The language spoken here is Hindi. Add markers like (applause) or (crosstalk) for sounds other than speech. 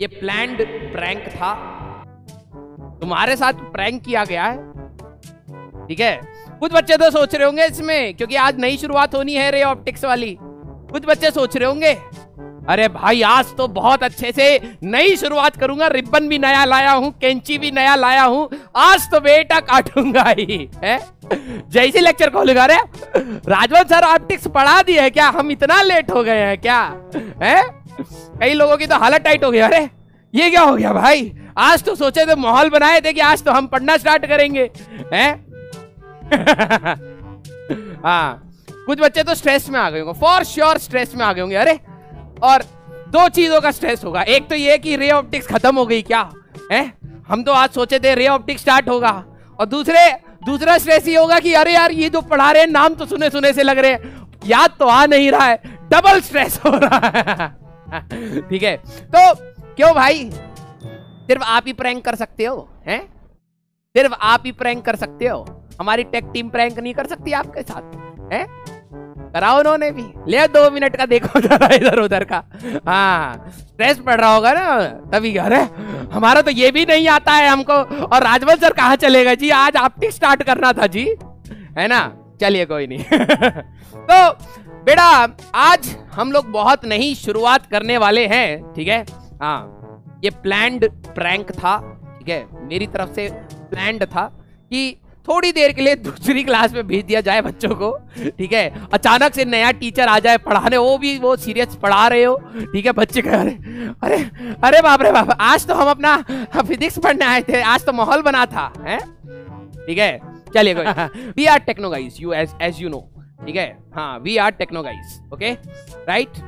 ये प्लैंड प्रैंक था। तुम्हारे साथ प्रैंक किया गया है। ठीक है? कुछ बच्चे तो सोच रहे होंगे इसमें, क्योंकि आज नई शुरुआत होनी है रे ऑप्टिक्स वाली। कुछ बच्चे सोच रहे होंगे। अरे भाई, आज तो बहुत अच्छे से नई शुरुआत करूँगा। रिबन भी नया लाया हूँ, कैंची भी नया लाया हूँ। आज तो बेटा काटूँगा ही, है? जैसे लेक्चर खोलूँगा अरे राजवन सर ऑप्टिक्स पढ़ा दी है क्या? हम इतना लेट हो गए हैं क्या? है? कई लोगों की तो हालत टाइट हो गई, अरे, ये क्या हो गया भाई? आज तो सोचे थे माहौल बनाए थे कि आज तो हम पढ़ना स्टार्ट करेंगे, हैं? (laughs) हाँ कुछ बच्चे तो स्ट्रेस में आ गए होंगे फॉर श्योर स्ट्रेस में आ गए होंगे, अरे, और दो चीज़ों का स्ट्रेस होगा, एक तो ये कि रे ऑप्टिक्स खत्म हो गई क्या, है? हम तो आज सोचे थे रे ऑप्टिक्स स्टार्ट होगा, और दूसरे, दूसरा स्ट्रेस ये होगा कि अरे यार, ये जो पढ़ा रहे हैं, नाम तो सुने सुने से लग रहे हैं, याद तो आ नहीं रहा है डबल स्ट्रेस हो रहा है। (laughs) ठीक है। तो क्यों भाई? सिर्फ़ आप ही प्रैंक कर सकते हो, हैं? सिर्फ़ आप ही प्रैंक कर सकते हो। हमारी टेक टीम प्रैंक नहीं कर सकती आपके साथ, हैं? कराओ उन्होंने भी। ले दो मिनट का देखो (laughs) जरा इधर उधर का। हाँ स्ट्रेस पड़ रहा होगा ना, तभी अरे हमारा तो ये भी नहीं आता है हमको। और राजवंश सर कहाँ चलेगा जी? आज आप स्टार्ट करना था जी, है ना? चलिए कोई नहीं। (laughs) तो बेटा आज हम लोग बहुत नहीं शुरुआत करने वाले हैं ठीक है? हाँ ये प्लैंड प्रैंक था ठीक है? मेरी तरफ़ से प्लैंड था कि थोड़ी देर के लिए दूसरी क्लास में भेज दिया जाए बच्चों को ठीक है? अचानक से नया टीचर आ जाए पढ़ाने वो भी वो सीरियस पढ़ा रहे हो ठीक है? बच्चे कह रहे अरे अरे बाप रे बाप आज तो हम अपना फिजिक्स पढ़ने आए थे आज तो माहौल बना था है? ठीक है? चलिए we are techno guys you as as you know ठीक है? हाँ we are techno guys okay right